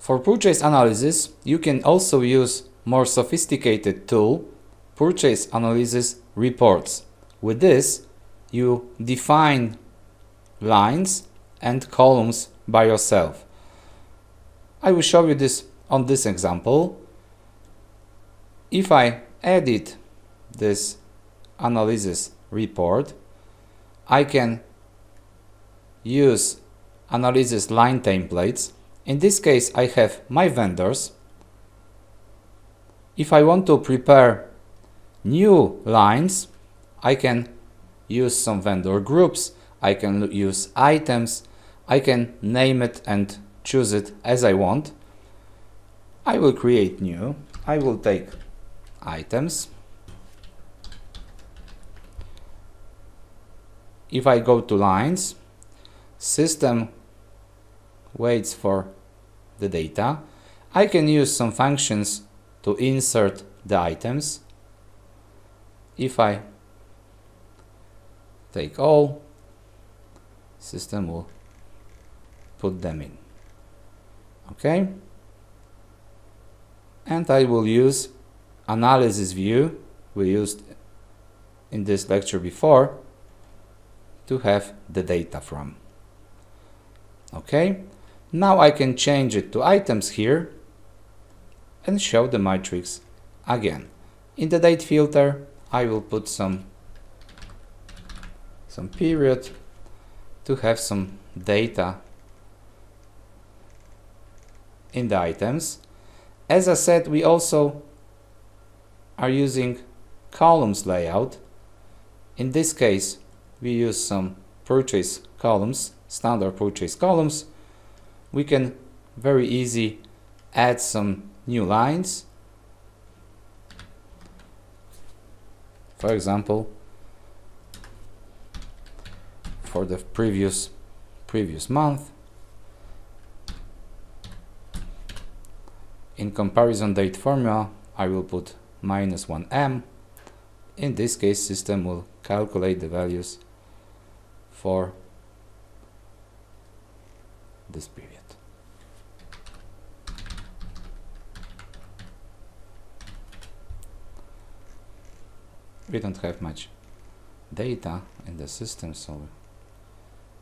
For purchase analysis, you can also use more sophisticated tool, purchase analysis reports. With this, you define lines and columns by yourself. I will show you this on this example. If I edit this analysis report, I can use analysis line templates. In this case, I have my vendors. If I want to prepare new lines, I can use some vendor groups, I can use items, I can name it and choose it as I want. I will create new, I will take items. If I go to lines, system waits for the data. I can use some functions to insert the items. If I take all, system will put them in. Okay? And I will use analysis view we used in this lecture before to have the data from. Okay? Now I can change it to items here and show the matrix again. In the date filter, I will put some some period to have some data in the items. As I said, we also are using columns layout. In this case, we use some purchase columns, standard purchase columns. We can very easy add some new lines. For example, for the previous previous month in comparison date formula I will put minus 1m in this case system will calculate the values for this period. We don't have much data in the system so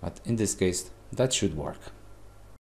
but in this case that should work